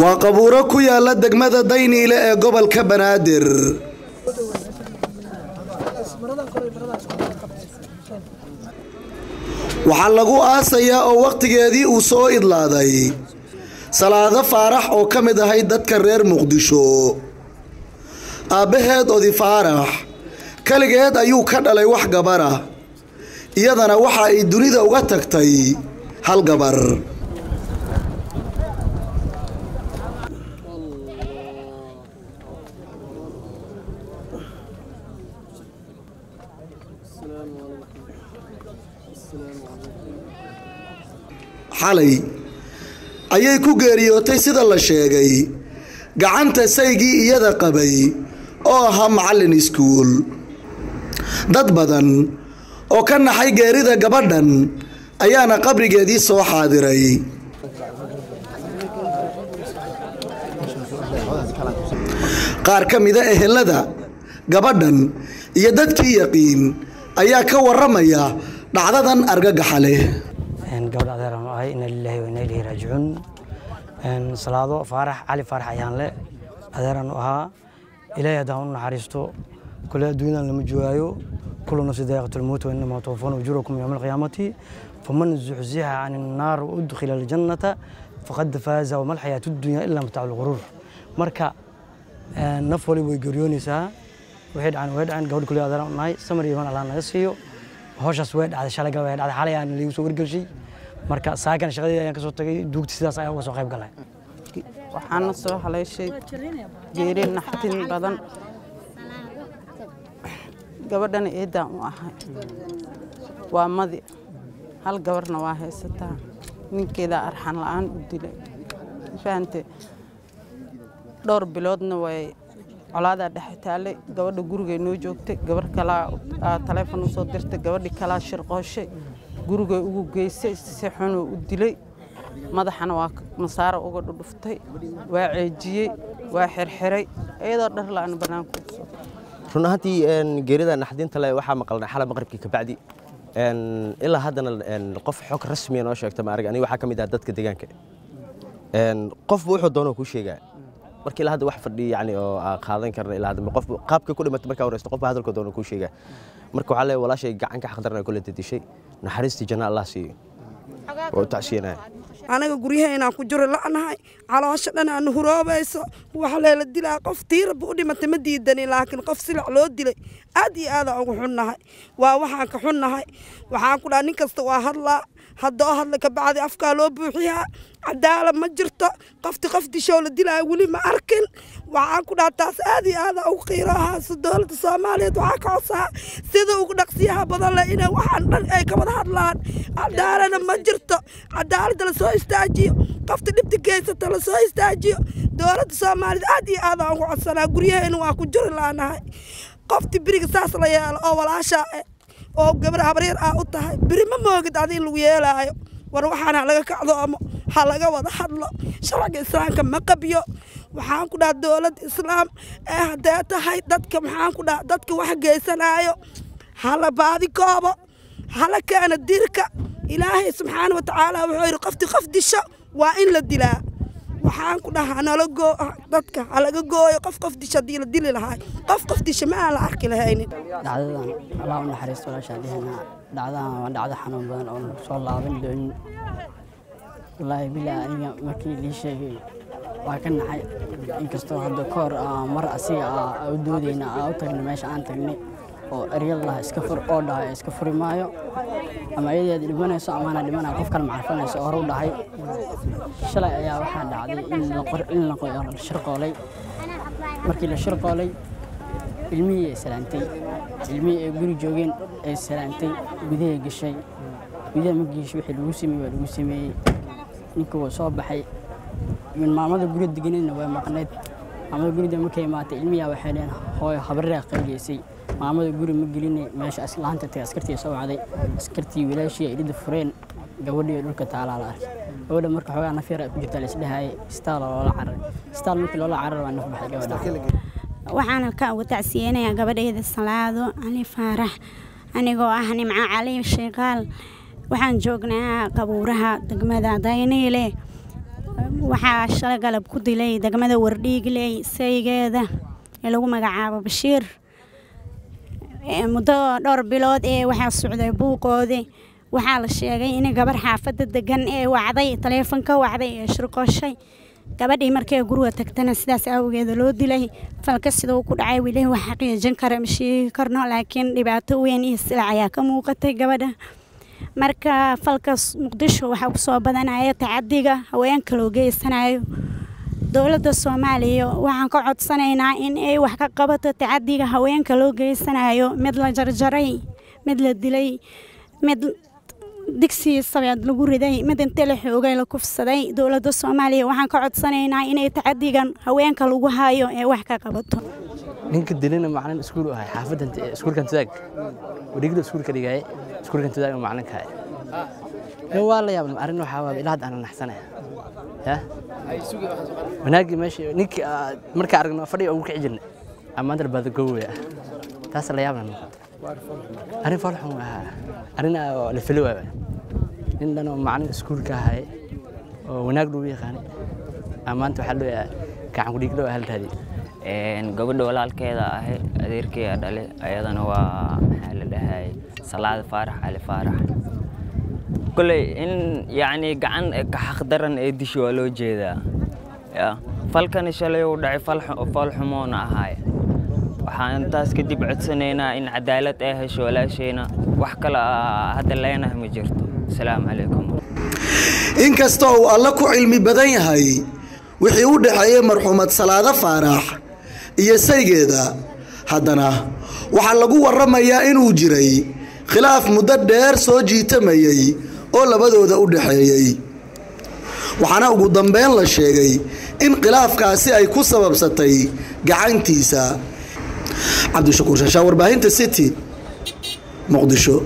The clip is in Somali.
waa qabuuro ku yaalla degmada dayniile ee gobolka banaadir. Waxaa lagu aasayaa oo wakhtigeedii uu soo idlaaday. Salaado faarax oo ka mid ahayd dadka reer muqdisho. Aabbaheed odi faarax keligeed ayuu ka dhalay wax gabara iyadana waxa ay dunida uga tagtay hal gabar xalay ayay ku geeriyootay sida la sheegay. Gacanta saygii iyada qabay oo ahaa macallin iskuul. Dad badan oo ka naxay geerida gabadhan ayaana qabrigeedii soo xaadiray. Qaar ka mida ehelada gabadhan iyo dadkii yaqiin ayaa ka waramaya dhacdadan argagaxa leh gabadha adeeran ahay ina lilaahi wa ina ilayhi raajicuun. Salaado faarax cali faarax ayaan le adeeran u ahaa ilaahay haddaan u naxariisto kule adduunyadan lama joogaayo kullu nafsi daa'iqatulmowt wa innamaa tuwaffawna ujurakum yawma alqiyaamati faman zuxzixa can innaar wa udkhila aljannata faqad faaza wama alxayaatu dunya ilaa mataacu lguruur marka naf waliba way geeriyoonaysaa waxay dhaceen way dhaceen gabadha kule adeeran u nahay samar howshaas way dhacday shalay gal way dhacday xalay aan liigu soo wargelshay marka saakan shaqadii ayaan ka soo tagay duugti sidaas ayaa uga soo qayb galay. Waxaana soo haleeshay geeri naxtin badan. Gabadhana eedaan u ahay. Waa madi. Hal gabarna waa haysataa. Ninkeedaa arxan la'aan u dilay. Fahante dhowr biloodna way colaadaa dhexe taallay gabadha gurigay noo joogtay gabar kalaa taleefon u soo dirtay gabadhi kalaa shirqooshay gurigay ugu geysay si xunuu u dilay. Madaxana waa masaaro uga dhudhuftay waa ceejiyey waa xirxiray iyadoo dhar la'aan bannaanka u soo run ahaantii geerida naxdinta le waxaa maqalnay xalay maqribkii kabacdi ilaa haddana qof xog rasmiya noo sheegta maarag aniga waxaa ka mid ah dadka deegaanka. Qofba wuxuu doonoo kuu sheegaa marka ilaa hadda wax fadhi yani oo qaadan karna ilaa hadda qof qaabka ku dhimatay markaa wareysto qofba hadalka doona kuu sheegaa marka waxaa leeyahay walaashay gacan ka xaqdarna kula dedishay naxariistii janna allah siiyo u tacsiyanaya anaga guryaheynaan ku jiro la'nahay caloosha dhan aanu huroobayso waxa leela dilaa qof tiiraba u dhimatay ma diidani laakiin qof silac loo dilay aad iyo aadaan ugu xunnahay. Waa waxaan ka xunnahay. Waxaan ku dhaha nin kasta waa hadlaa haddoo hadla kabacdi afkaa loo buuxiyaa cadaalad ma jirto qofti qof dishoo la dilaayo weli ma arkin. Waxaan ku dhaha taas aad iyo aada ugu qiiro ahaaso dowladda soomaaliyeed waxaa ka codsaha sida ugu dhaqsiyaha badan leh inay waxaan dhan ay ka wada hadlaan. Cadaalada ma jirto. Cadaaladda la soo istaajiyo. Qofta dhibta geysata la soo istaajiyo. Dowladda soomaaliyeed aad iyo aada ugu codsanaa guryaheena waa ku jiri laanahay. Qofti beriga saas la yeelo oo walaashaa eh oo gabar habaryar ah u tahay beri ma moogid adi lagu yeelaayo. War waxaan laga kacdoomo ha laga wada hadlo. Sharciga islaamka ma qabyo waxaan ku dhaha dowladda islaam. Ee haddee tahay dadka maxaan ku dhaha dadka wax geysanaayo hala baadi koobo hala keena dirka. Ilaahay subxaana wa tacaala wuxuu yidhi qofti qof disho waa in la dilaa. Waxaan ku dhahaa nala goo dadka halaga gooyo qof qof disho haddii la dili lahay qof qof disho ma aan la arki lahaynin dhacdadan allah u naxariisto walaashaan dhehena dhacdadan waa dhacdo xanuun badan oo soo laaban doonin. Wallaahi bilaa aniga markii lii sheegay waa ka naxay. Inkastoo hadda ka hor mar asiga aa u doodayna aa u tagnay meesha aan tagnay oo eryadalah iska fur oo dhahay iska furi maayo ama ayadeed dhimanayso amaana dhimanaya qof kale macarfanayso oo hore u dhahay. Shalay ayaa waxaa dhacday in la shirqoolay markii la shirqoolay ilmihii ay salaantay ilmihii ay guri joogeen ay salaantay gudahay gashay. Gudaha magiisha wixii lagu sameeyey waa lagu sameeyey. Ninka wuu soo baxay. Maamada guri deganayna way maqnayd maamada gurida markay imaatay ilmiyaa waxay dheen hooyo habareea qayliyeysay maamada guri ma gelinay meesha laanta tagay askartii soo wacday. Askartii wilaashii ay dhida fureen gabadhii dhulka taalaa la arkay. Gabadha marka xoogaa naf yar ay ku jirtaa la isdhahayay istaal loola cararay. Istaal markii loola cararay waa naf baxay gabadha. Waxaan halka uga tacsiyeynayaa gabadhayda salaado cali faarax anigoo ah nimco cali sheekaal. Waxaan joognaa qabuuraha degmada dayniile waxaa shalay galab ku dilay degmada wardhiigley saygeeda ee lagu magacaabo bashiir muddo dhowr bilood ee waxaa socday buuqoodii waxaa la sheegay in gabar xaafadda degan ee wacday taleefonka wacday ee shirqoshay. Gabadhii markay guriga tagtana sidaas awgeeda loo dilay. Falka sida uu ku dhacay weli wax xaqiijin kara ma sheegi karno laakiin dhibaato weyn iyo silac ayaa ka muuqatay gabadha marka falkaas muqdisho waxaa ku soo badanaya tacadiga haweenka loo geysanayo dowladda soomaaliya waxaan ka codsanaynaa in ay wax ka qabato tacadiga haweenka loo geysanayo. Mid la jarjaray mid la dilay mid digsi sabeed lagu riday mid inta la xoogay la kufsaday. Dowladda soomaaliya waxaan ka codsanaynaa inay tacadigan haweenka lagu hayo ee wax ka qabato. Ninka dilina macalin iskuul ahay xaafadda iskuulkan tudaag wadhigida iskuulka dhigaaye iskuulkan tudaag macalinka ahay waa la yaabna arrin waxaa waa ilaa hadda aan naxsanaya. Ya? Wanaagii meesha ninkii markaa aragno fadhiga ugu kici jirnay. Amaanta baada gowaya taas la yaabna noqota arrin farxun ahaa arrin la fili waaba nin dhan oo macalin iskuulka ahay oo wanaag lagu yaqaanay. Amaanta waxaa loo yahay gacan kudhiiglo haltaadii gabadha walaalkeeda ahay adeerkeeda dhale ayadana waa maxaa la dhahay salaada faarax cali faarax. Koley in yacni gacan ka xaqdaran ee dishi waa loo jeedaa. Falkani shalay uu dhacay fal xumoona ahaay. Waxaan intaas kadib codsanaynaa in cadaalad ay hesho walaashayna. Wax kale hadda leenahay ma jirto. Asalaamu calaykum. Inkasta uu alle ku cilmi badan yahay wixii u dhexeeyey marxuumad salaado faarax iyo saygeeda haddana waxaa lagu warramayaa inuu jiray khilaaf muddo dheer soo jiitamayey oo labadooda u dhexeeyey waxaana ugu dambeyn la sheegay in khilaafkaasi ay ku sababsatay gacantiisa. Cabdishakuur shashaa warbaahinta city muqdisho